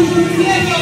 Un aplauso, un